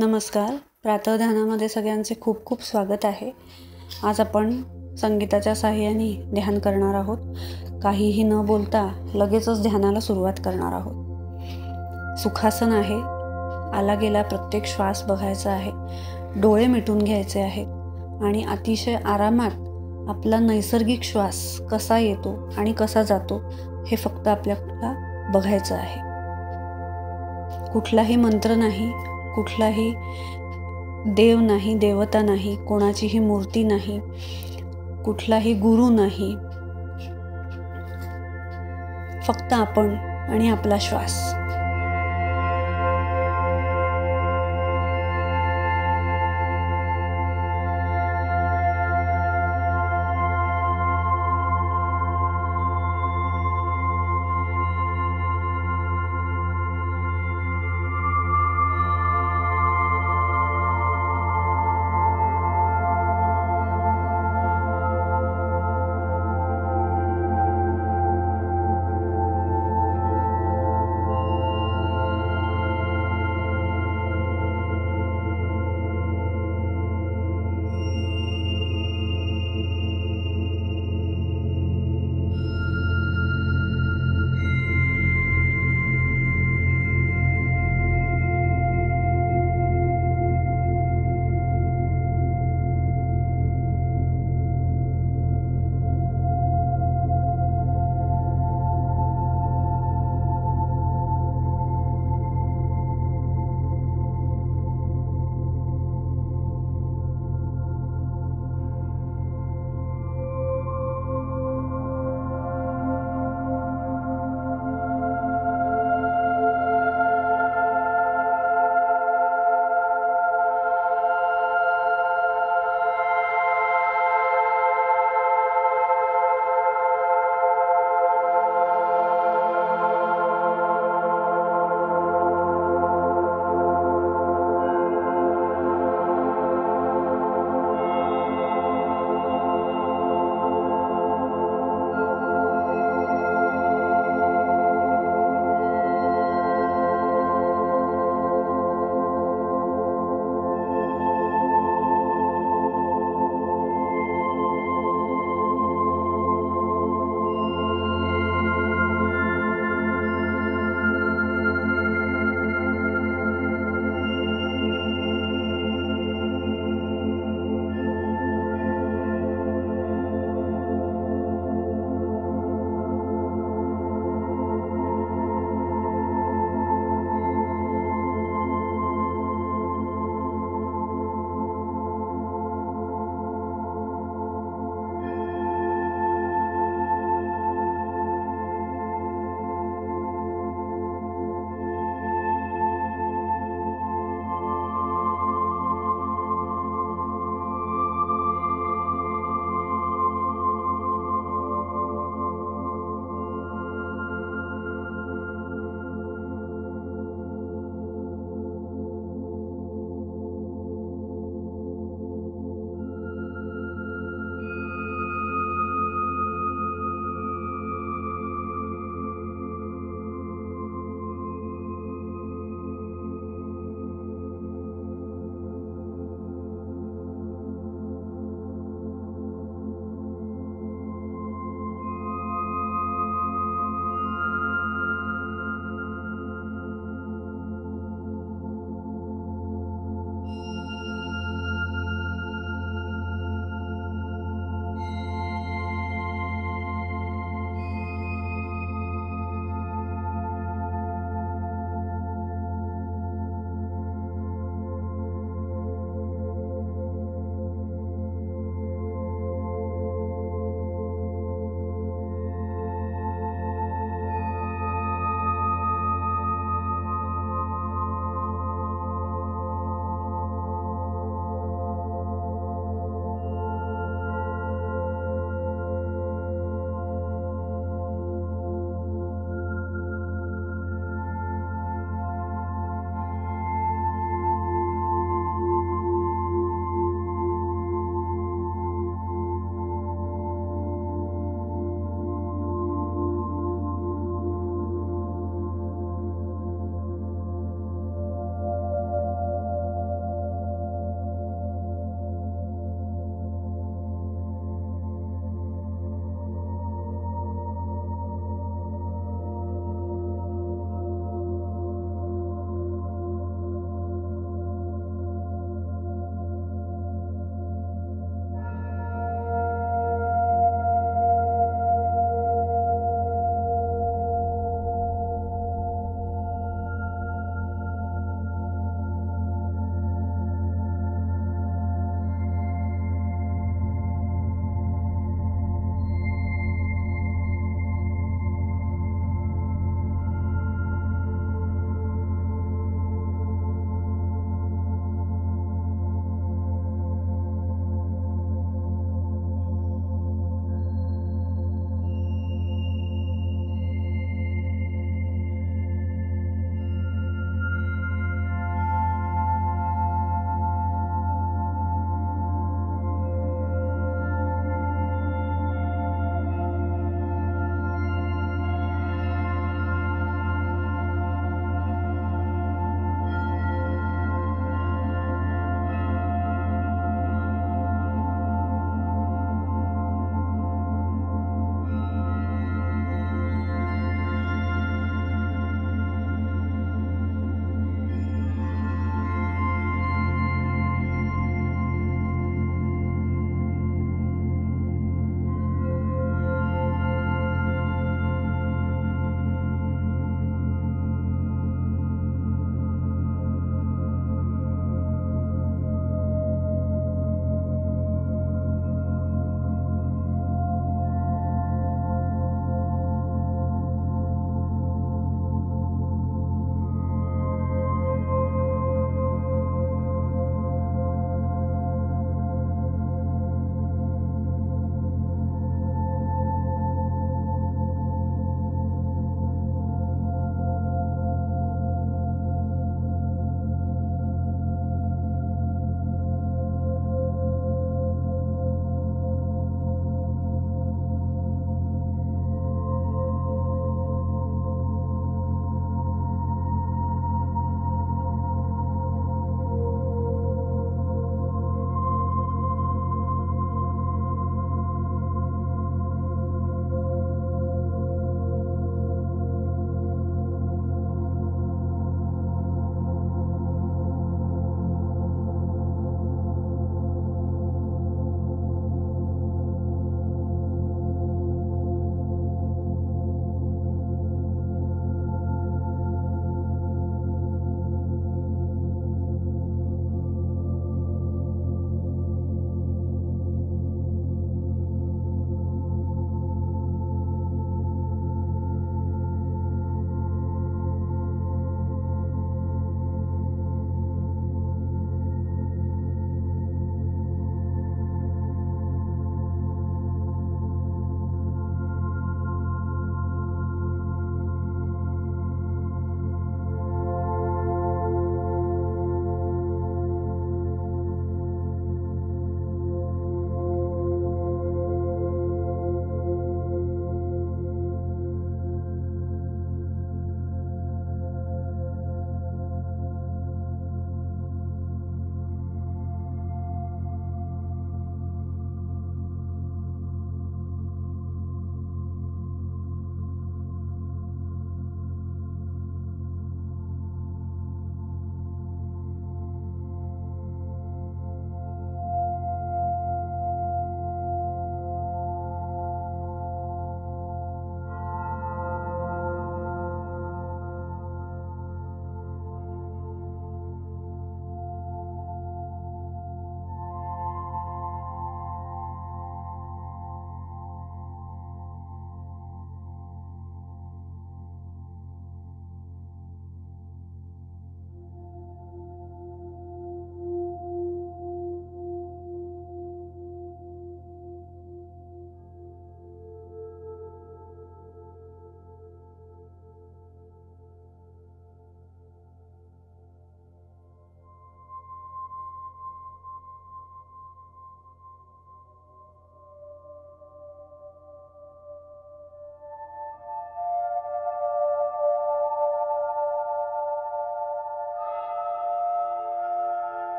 नमस्कार. प्रातःध्यानामध्ये सगळ्यांचे खूप खूप स्वागत आहे. आज आपण संगीताच्या साह्याने ध्यान करणार आहोत. काहीही न बोलता लगेचच ध्यानाला सुरुवात करणार आहोत. सुखासन आहे. आला गेला प्रत्येक श्वास बघायचा आहे. डोळे मिटून घ्यायचे आहेत. आणि अतिशय आरामात आपला नैसर्गिक श्वास कसा येतो आणि कसा जातो हे फक्त आपल्याला बघायचं आहे. कुठलाही मंत्र नाही कुठलाही देव नाही देवता नाही कोणाचीही मूर्ती नाही कुठलाही गुरु नाही. फक्त आपण आणि आपला श्वास.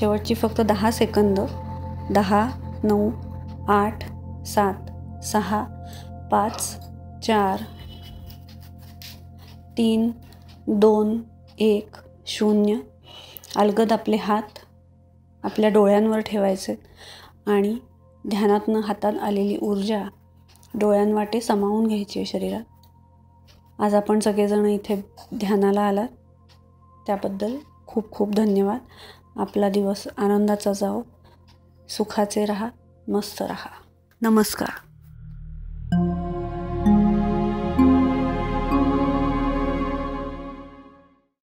शेवटची फक्त दहा सेकंद. दहा नऊ आठ सात सहा पाच चार तीन दोन एक शून्य. अलगद आपले हात आपल्या डोळ्यांवर ठेवायचे आणि ध्यानातनं हातात आलेली ऊर्जा डोळ्यांवाटे समावून घ्यायची आहे शरीरात. आज आपण सगळेजण इथे ध्यानाला आलात. त्याबद्दल खूप खूप धन्यवाद. आपला दिवस आनंदाचा जाओ सुखाचे राहा मस्त राहा. नमस्कार.